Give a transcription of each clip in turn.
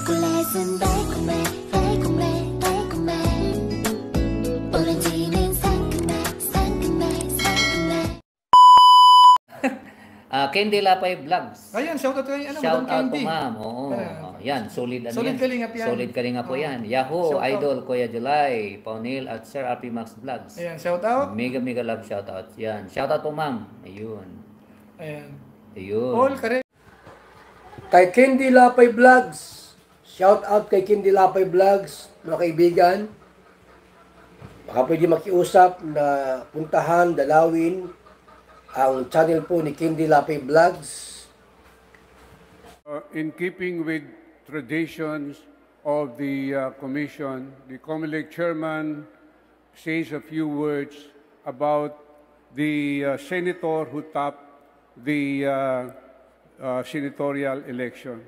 초콜릿은 달콤해 달콤해 달콤해 오렌지는 상큼해 상큼해 상큼해 Ah, Candy Lapay Vlogs. Ayan, shoutout kay ano, Shout Madam out po Candy. ma'am. Oo. Ayan. Oh, yan, solid ano Solid yan. kalingap yan. Solid kalingap po Oo. yan. Yahoo, Shout out. Idol, Kuya July, Paunil, at Sir RP Max Vlogs. Ayan, shoutout. Mega mega love shout out. Yan. Shout out po ma'am. Ayun. Ayan. Ayun. All correct. Kay Candy Lapay Vlogs. Shout out kay Candy Lapay Vlogs, mga kaibigan. Baka pwede makiusap na puntahan, dalawin ang channel po ni Candy Lapay Vlogs. Uh, in keeping with traditions of the uh, commission, the COMELEC chairman says a few words about the uh, senator who topped the uh, uh, senatorial election.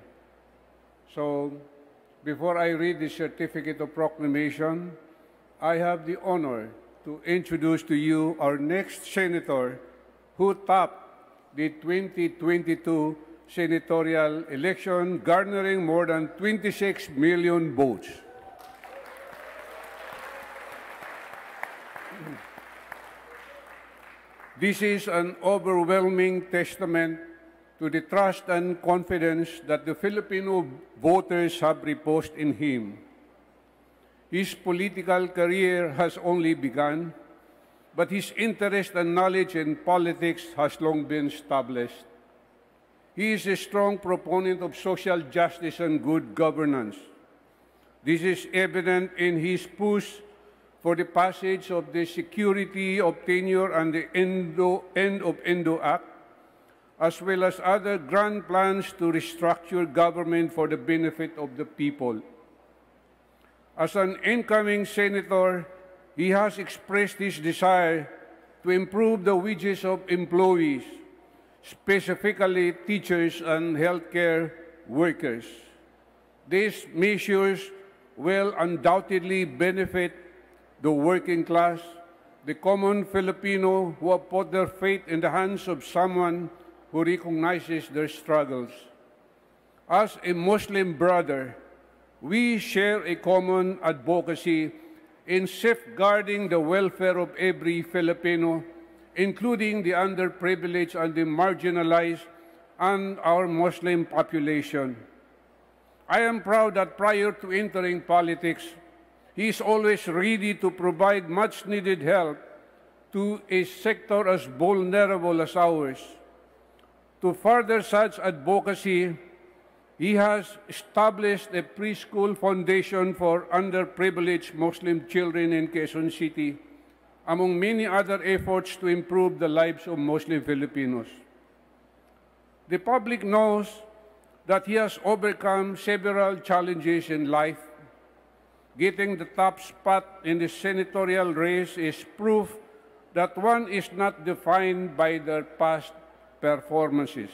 So, before I read the certificate of proclamation, I have the honor to introduce to you our next senator who topped the 2022 senatorial election, garnering more than 26 million votes. This is an overwhelming testament to the trust and confidence that the Filipino voters have reposed in him. His political career has only begun, but his interest and knowledge in politics has long been established. He is a strong proponent of social justice and good governance. This is evident in his push for the passage of the Security of Tenure and the Endo, End of Endo Act, as well as other grand plans to restructure government for the benefit of the people. As an incoming senator, he has expressed his desire to improve the wages of employees, specifically teachers and healthcare workers. These measures will undoubtedly benefit the working class, the common Filipino who have put their faith in the hands of someone who recognizes their struggles. As a Muslim brother, we share a common advocacy in safeguarding the welfare of every Filipino, including the underprivileged and the marginalized and our Muslim population. I am proud that prior to entering politics, he is always ready to provide much needed help to a sector as vulnerable as ours. To further such advocacy, he has established a preschool foundation for underprivileged Muslim children in Quezon City, among many other efforts to improve the lives of Muslim Filipinos. The public knows that he has overcome several challenges in life. Getting the top spot in the senatorial race is proof that one is not defined by their past performances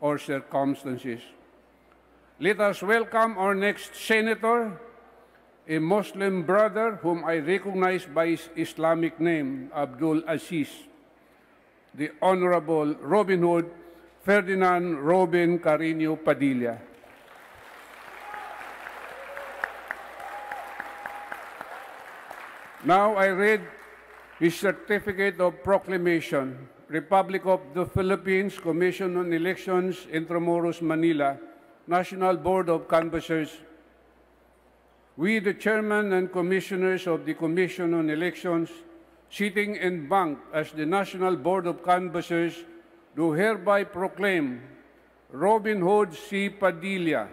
or circumstances. Let us welcome our next senator, a Muslim brother whom I recognize by his Islamic name, Abdul Aziz, the Honorable Robin Hood Ferdinand Robin Carino Padilla. Now I read his certificate of proclamation, Republic of the Philippines, Commission on Elections, Intramuros, Manila, National Board of Canvassers. We, the chairman and commissioners of the Commission on Elections, sitting in bank as the National Board of Canvassers, do hereby proclaim Robin Hood C. Padilla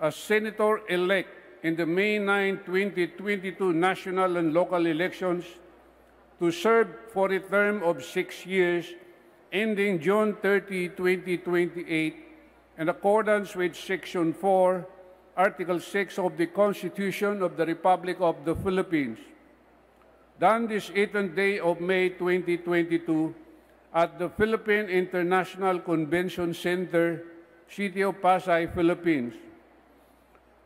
as senator-elect in the May 9, 2022 national and local elections to serve for a term of six years ending June 30, 2028 in accordance with Section 4, Article 6 of the Constitution of the Republic of the Philippines. Done this 18th day of May 2022 at the Philippine International Convention Center, City of Pasay, Philippines.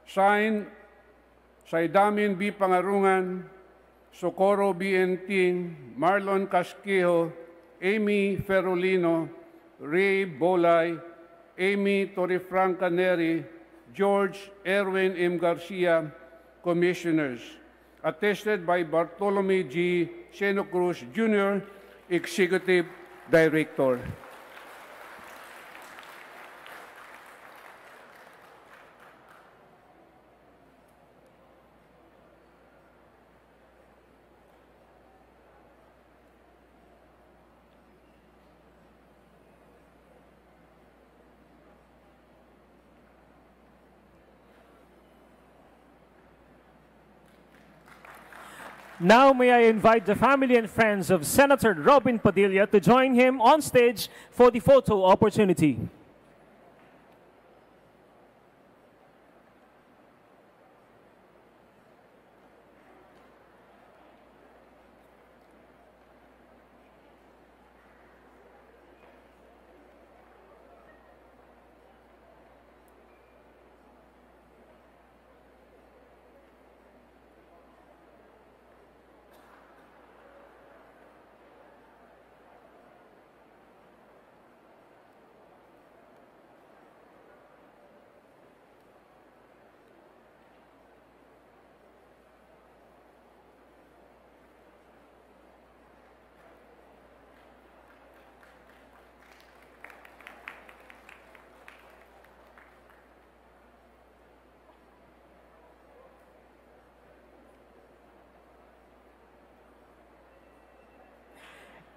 Signed, Saidamin B. Pangarungan, Socorro B. Enting, Marlon Casquejo, Amy Ferolino, Ray Bolay, Amy Torrefranca Neri, George Erwin M. Garcia, Commissioners. Attested by Bartolome G. Seno Cruz Jr., Executive Director. Now may I invite the family and friends of Senator Robin Padilla to join him on stage for the photo opportunity.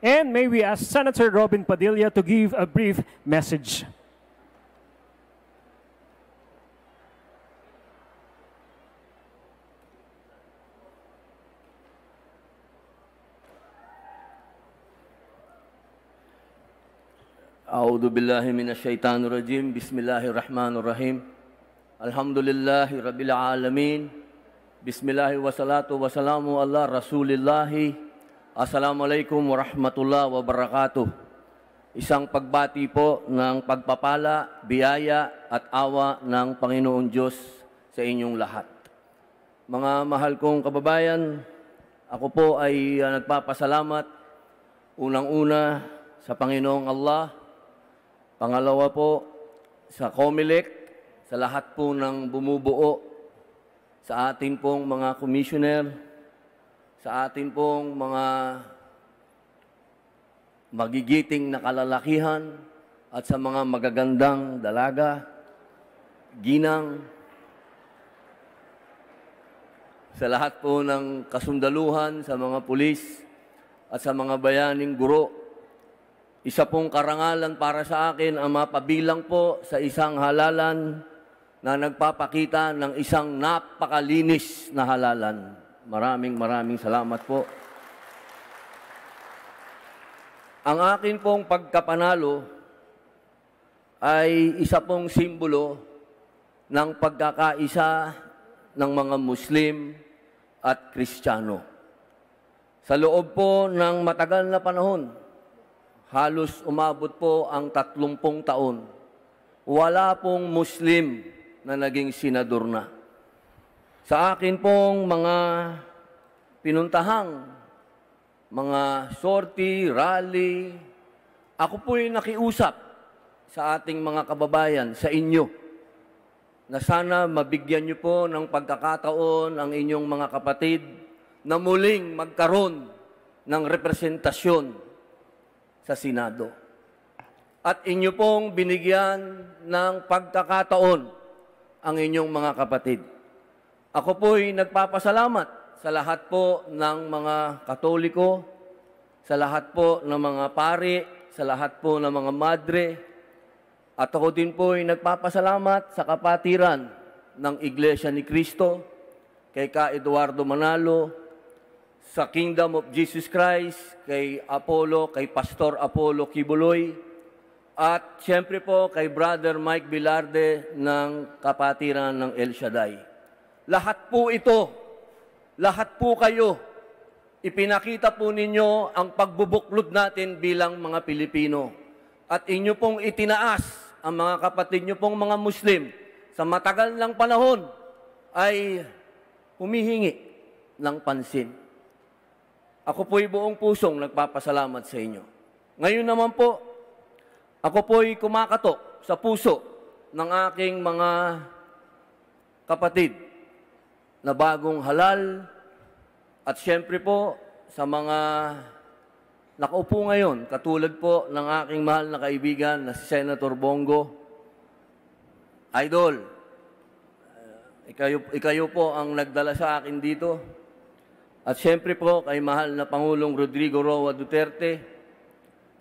And may we ask Senator Robin Padilla to give a brief message. أعوذ بالله من الشيطان الرجيم بسم الله الرحمن الرحيم الحمد لله رب العالمين بسم الله والصلاة والسلام على رسول الله Assalamualaikum warahmatullahi wabarakatuh. Isang pagbati po ng pagpapala, biyaya at awa ng Panginoong Diyos sa inyong lahat. Mga mahal kong kababayan, ako po ay uh, nagpapasalamat unang-una sa Panginoong Allah, pangalawa po sa COMELEC, sa lahat po ng bumubuo sa ating pong mga commissioner, sa atin pong mga magigiting na kalalakihan at sa mga magagandang dalaga, ginang, sa lahat po ng kasundaluhan, sa mga pulis at sa mga bayaning guro. Isa pong karangalan para sa akin ang mapabilang po sa isang halalan na nagpapakita ng isang napakalinis na halalan. Maraming maraming salamat po. Ang akin pong pagkapanalo ay isa pong simbolo ng pagkakaisa ng mga Muslim at Kristiyano. Sa loob po ng matagal na panahon, halos umabot po ang tatlumpong taon, wala pong Muslim na naging senador na. Sa akin pong mga pinuntahang, mga sortie, rally, ako po'y nakiusap sa ating mga kababayan, sa inyo, na sana mabigyan niyo po ng pagkakataon ang inyong mga kapatid na muling magkaroon ng representasyon sa Senado. At inyo pong binigyan ng pagkakataon ang inyong mga kapatid. Ako po'y nagpapasalamat sa lahat po ng mga katoliko, sa lahat po ng mga pari, sa lahat po ng mga madre, at ako din po'y nagpapasalamat sa kapatiran ng Iglesia ni Cristo, kay Ka Eduardo Manalo, sa Kingdom of Jesus Christ, kay Apollo, kay Pastor Apollo Kibuloy, at siyempre po kay Brother Mike Bilarde ng kapatiran ng El Shaddai. Lahat po ito, lahat po kayo, ipinakita po ninyo ang pagbubuklod natin bilang mga Pilipino. At inyo pong itinaas ang mga kapatid nyo pong mga Muslim sa matagal ng panahon ay humihingi ng pansin. Ako po'y buong pusong nagpapasalamat sa inyo. Ngayon naman po, ako po'y kumakatok sa puso ng aking mga kapatid na bagong halal at siyempre po sa mga nakaupo ngayon, katulad po ng aking mahal na kaibigan na si Senator Bongo. Idol, uh, ikayo, ikayo po ang nagdala sa akin dito. At siyempre po kay mahal na Pangulong Rodrigo Roa Duterte,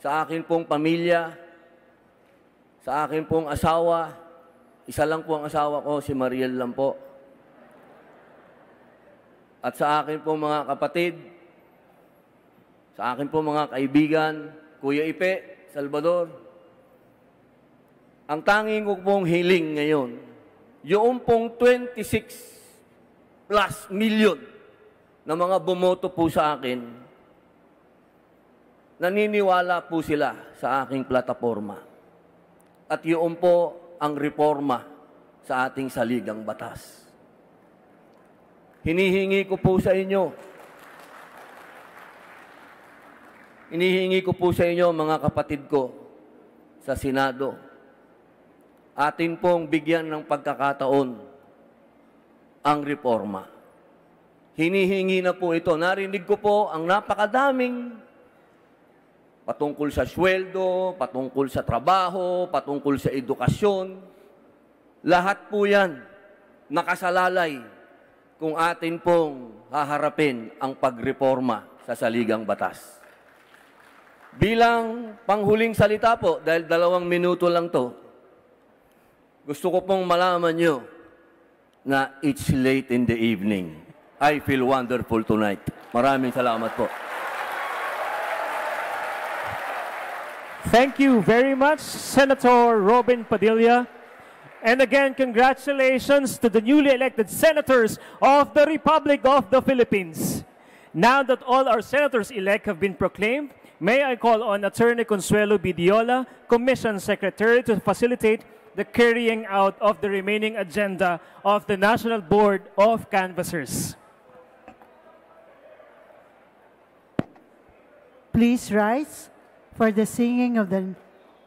sa akin pong pamilya, sa akin pong asawa, isa lang po ang asawa ko, si Mariel lang po. At sa akin pong mga kapatid, sa akin pong mga kaibigan, Kuya Ipe, Salvador, ang tanging ko pong hiling ngayon, yung pong 26 plus million na mga bumoto po sa akin, naniniwala po sila sa aking plataforma. At yun po ang reforma sa ating saligang batas. Hinihingi ko po sa inyo, hinihingi ko po sa inyo mga kapatid ko sa Senado, atin pong bigyan ng pagkakataon ang reforma. Hinihingi na po ito. Narinig ko po ang napakadaming patungkol sa sweldo, patungkol sa trabaho, patungkol sa edukasyon. Lahat po yan nakasalalay kung atin pong haharapin ang pagreforma sa saligang batas. Bilang panghuling salita po, dahil dalawang minuto lang to, gusto ko pong malaman nyo na it's late in the evening. I feel wonderful tonight. Maraming salamat po. Thank you very much, Senator Robin Padilla. And again, congratulations to the newly elected senators of the Republic of the Philippines. Now that all our senators-elect have been proclaimed, may I call on Attorney Consuelo Bidiola, Commission Secretary, to facilitate the carrying out of the remaining agenda of the National Board of Canvassers. Please rise for the singing of the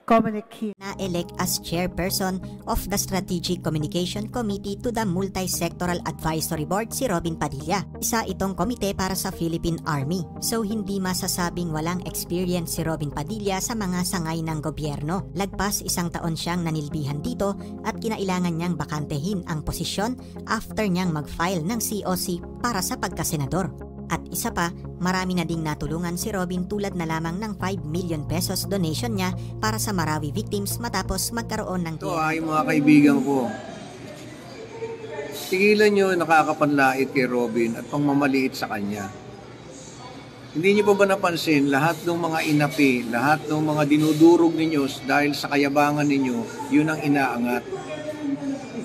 Hymn. na-elect as chairperson of the Strategic Communication Committee to the Multi-Sectoral Advisory Board si Robin Padilla. Isa itong komite para sa Philippine Army. So hindi masasabing walang experience si Robin Padilla sa mga sangay ng gobyerno. Lagpas isang taon siyang nanilbihan dito at kinailangan niyang bakantehin ang posisyon after niyang mag-file ng COC para sa pagkasenador. At isa pa, marami na ding natulungan si Robin tulad na lamang ng 5 million pesos donation niya para sa Marawi victims matapos magkaroon ng Ito ay mga kaibigan ko. Tigilan nyo nakakapanlait kay Robin at pangmamaliit sa kanya. Hindi niyo pa ba napansin lahat ng mga inapi, lahat ng mga dinudurog ninyo dahil sa kayabangan ninyo, yun ang inaangat.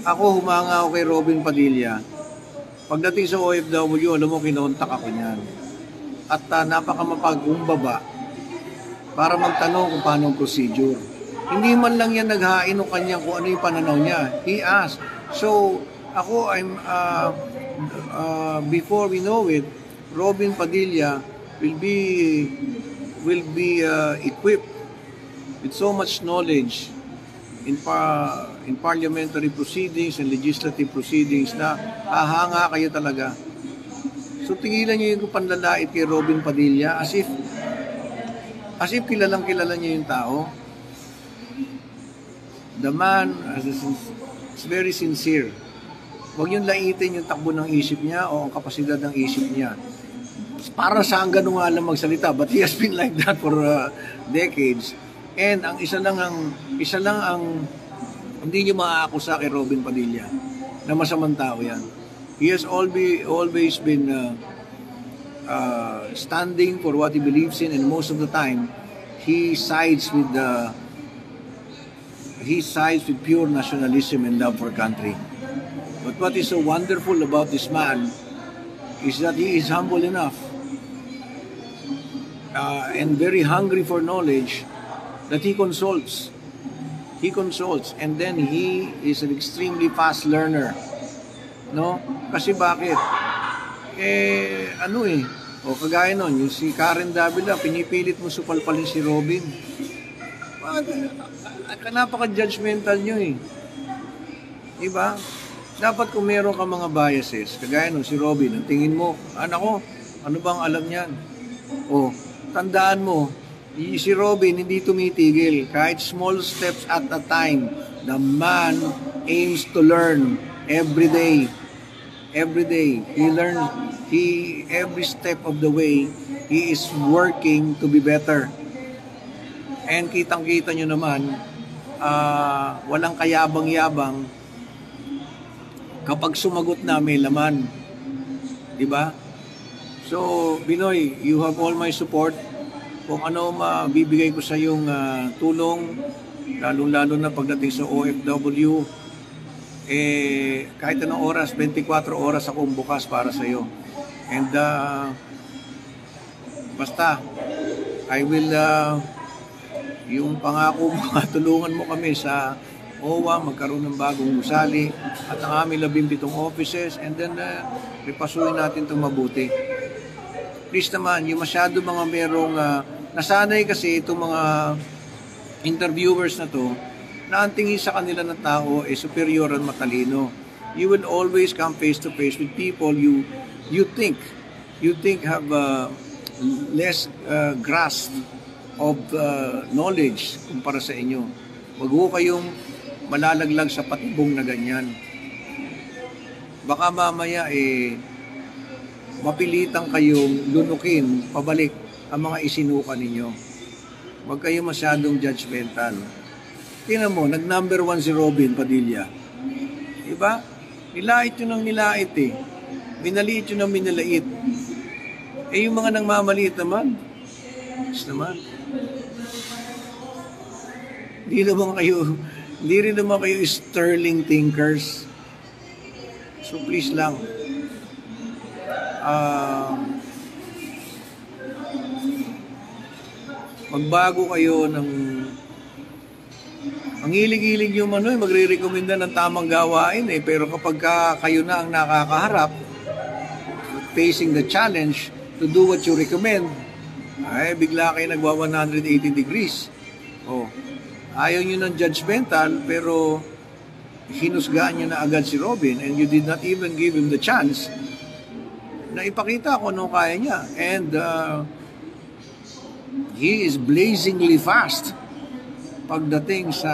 Ako humanga ako kay Robin Padilla. Pagdating sa OFW, alam mo, kinontak ako niyan. At uh, napakamapag-umbaba para magtanong kung paano ang procedure. Hindi man lang yan naghain ng kanya kung ano yung pananaw niya. He asked. So, ako, I'm, uh, uh, before we know it, Robin Padilla will be, will be uh, equipped with so much knowledge in pa in parliamentary proceedings and legislative proceedings na hahanga kayo talaga. So tingilan niyo yung panlalait kay Robin Padilla as if as if kilalang kilala niyo yung tao. The man is very sincere. Huwag yung laitin yung takbo ng isip niya o ang kapasidad ng isip niya. Para sa ang ganun nga lang magsalita, but he has been like that for uh, decades. And ang isa lang ang isa lang ang hindi niyo maaakusa kay Robin Padilla na masamang tao yan. He has always always been uh, uh, standing for what he believes in and most of the time he sides with the he sides with pure nationalism and love for country. But what is so wonderful about this man is that he is humble enough uh, and very hungry for knowledge that he consults. He consults and then he is an extremely fast learner. No? Kasi bakit? Eh, ano eh, o kagaya nun, yung si Karen Davila, pinipilit mo supalpalin si Robin. Bakit? Napaka-judgmental nyo eh. Diba? Dapat kung meron ka mga biases, kagaya nung si Robin, ang tingin mo, anak ko, ano bang alam niyan? O, tandaan mo, si Robin hindi tumitigil. Kahit small steps at a time, the man aims to learn every day. Every day. He learns, he, every step of the way, he is working to be better. And kitang-kita nyo naman, ah, walang kayabang-yabang kapag sumagot na may laman. Di ba? So, Binoy, you have all my support. Kung ano mabibigay ko sa iyong ah, tulong, lalong-lalo na pagdating sa OFW, eh, kahit anong oras, 24 oras akong bukas para sa iyo. And, ah, basta, I will, ah, yung pangako mo, tulungan mo kami sa OWA, magkaroon ng bagong gusali at ang aming labing pitong offices and then uh, ripasuin natin itong mabuti. Please naman, yung masyado mga merong, ah, nasanay kasi itong mga interviewers na to, na ang tingin sa kanila na tao ay superior at matalino. You will always come face to face with people you you think you think have uh, less uh, grasp of uh, knowledge kumpara sa inyo. Huwag ho kayong malalaglag sa patibong na ganyan. Baka mamaya eh mapilitan kayong lunukin pabalik ang mga isinuka ninyo. Huwag kayo masyadong judgmental. Tingnan mo, nag-number one si Robin Padilla. Diba? Nilait yun ng nilait eh. Minaliit yun ng minaliit. Eh yung mga nangmamaliit naman, Diyos naman. Hindi naman kayo, hindi rin naman kayo sterling thinkers. So please lang, ah, magbago kayo ng ang hilig-hilig yung ano, eh, magre-recommenda ng tamang gawain eh. Pero kapag ka kayo na ang nakakaharap, facing the challenge to do what you recommend, ay bigla kayo nagwa 180 degrees. Oh, ayaw nyo ng judgmental, pero hinusgaan nyo na agad si Robin and you did not even give him the chance na ipakita kung ano kaya niya. And uh, he is blazingly fast pagdating sa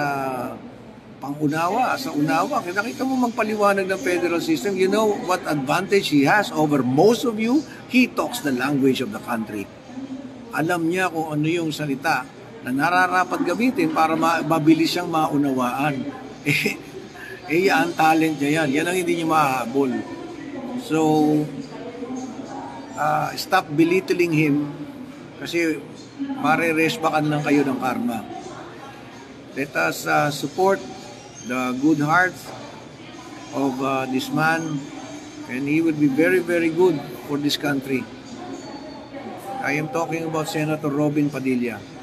pangunawa, sa unawa. Kaya nakita mo magpaliwanag ng federal system, you know what advantage he has over most of you? He talks the language of the country. Alam niya kung ano yung salita na nararapat gamitin para ma- mabilis siyang maunawaan. Eh, eh ang talent niya yan. Yan ang hindi niya mahabol. So, ah, stop belittling him kasi mare-resbakan lang kayo ng karma. Let us uh, support the good heart of uh, this man and he will be very, very good for this country. I am talking about Senator Robin Padilla.